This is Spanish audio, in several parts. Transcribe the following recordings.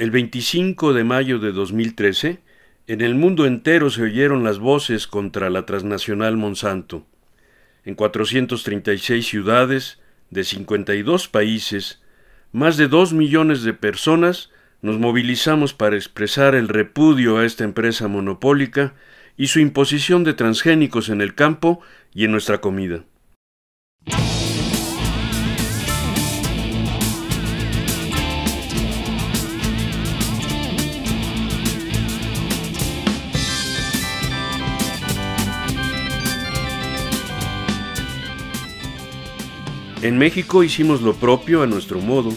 El 25 de mayo de 2013, en el mundo entero se oyeron las voces contra la transnacional Monsanto. En 436 ciudades de 52 países, más de dos millones de personas nos movilizamos para expresar el repudio a esta empresa monopólica y su imposición de transgénicos en el campo y en nuestra comida. En México hicimos lo propio a nuestro modo.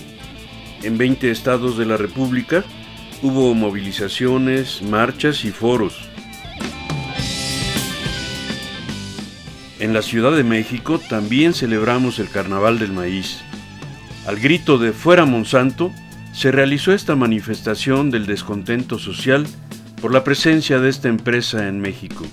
En 20 estados de la República hubo movilizaciones, marchas y foros. En la Ciudad de México también celebramos el Carnaval del Maíz. Al grito de Fuera Monsanto, se realizó esta manifestación del descontento social por la presencia de esta empresa en México.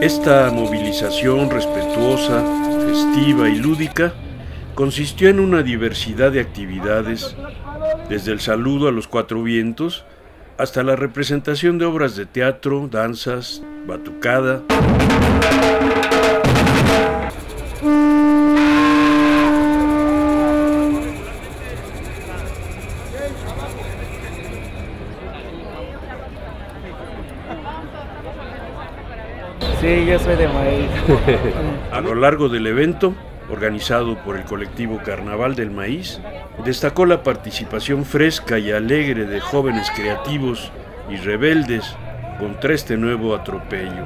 Esta movilización respetuosa, festiva y lúdica consistió en una diversidad de actividades, desde el saludo a los cuatro vientos hasta la representación de obras de teatro, danzas, batucada. Sí, yo soy de maíz. A lo largo del evento, organizado por el colectivo Carnaval del Maíz, destacó la participación fresca y alegre de jóvenes creativos y rebeldes contra este nuevo atropello.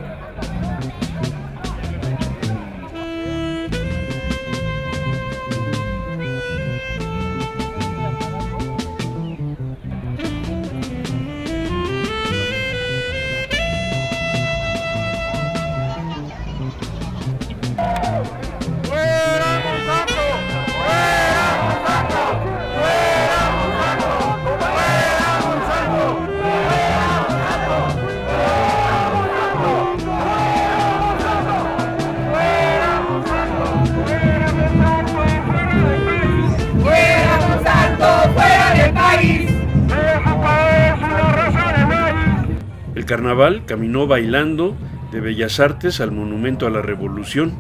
El carnaval caminó bailando de Bellas Artes al Monumento a la Revolución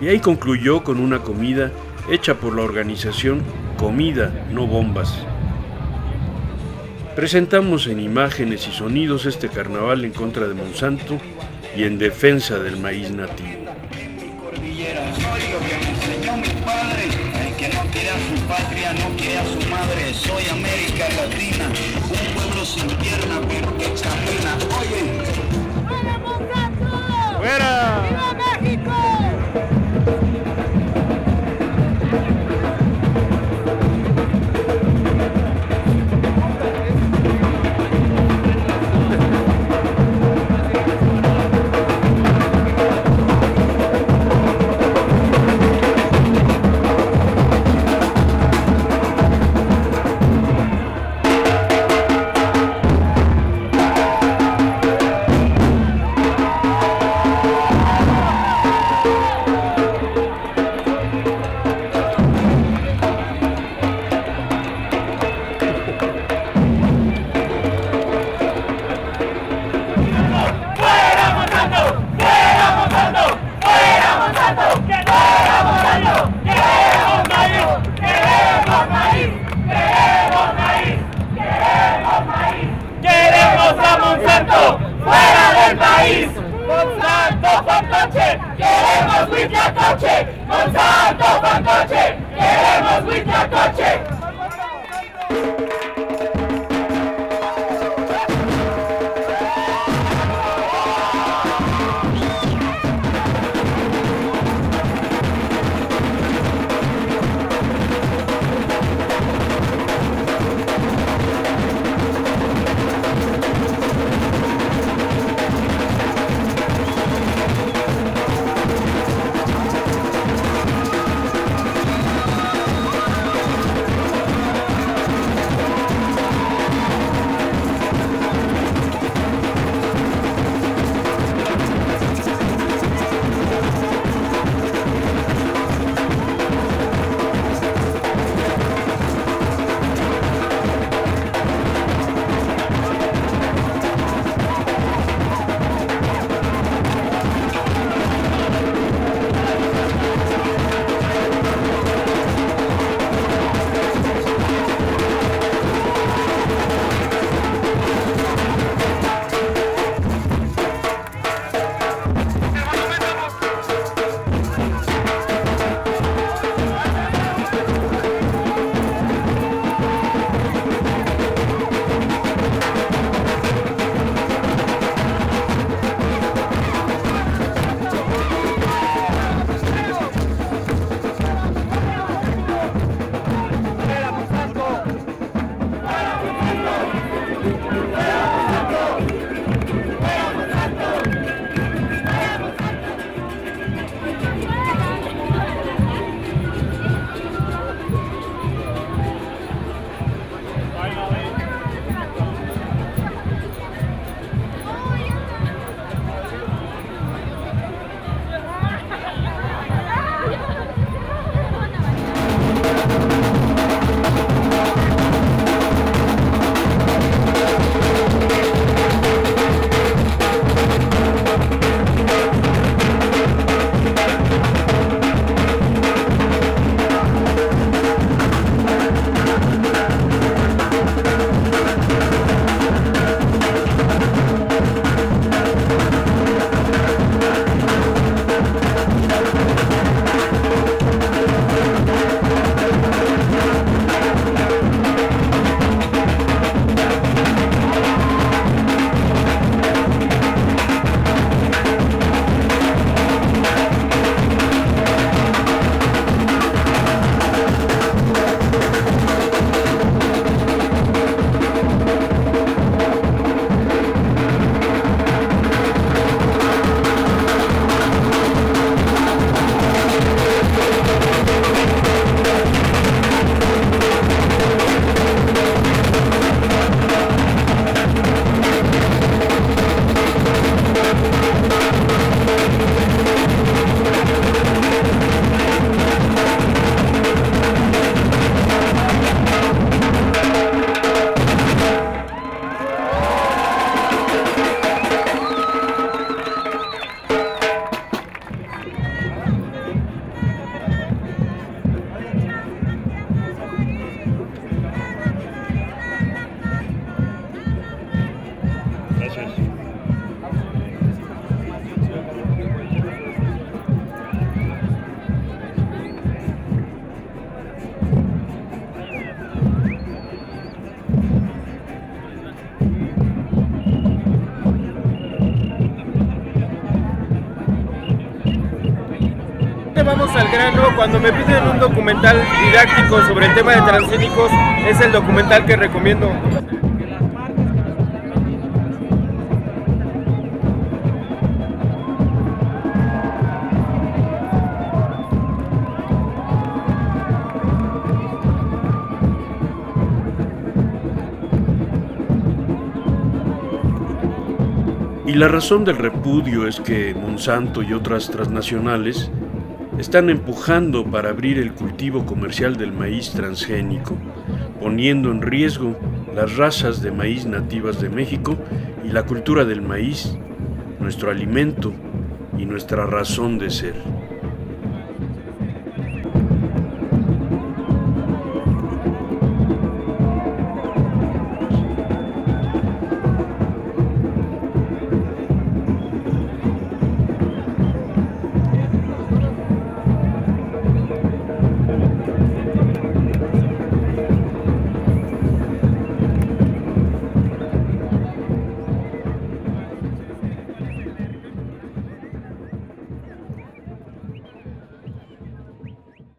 y ahí concluyó con una comida hecha por la organización Comida, no bombas. Presentamos en imágenes y sonidos este carnaval en contra de Monsanto y en defensa del maíz nativo. Queremos Huitlacoche, Monsanto fantoche, queremos Huitlacoche. Cuando me piden un documental didáctico sobre el tema de transgénicos, es el documental que recomiendo. Y la razón del repudio es que Monsanto y otras transnacionales están empujando para abrir el cultivo comercial del maíz transgénico, poniendo en riesgo las razas de maíz nativas de México y la cultura del maíz, nuestro alimento y nuestra razón de ser.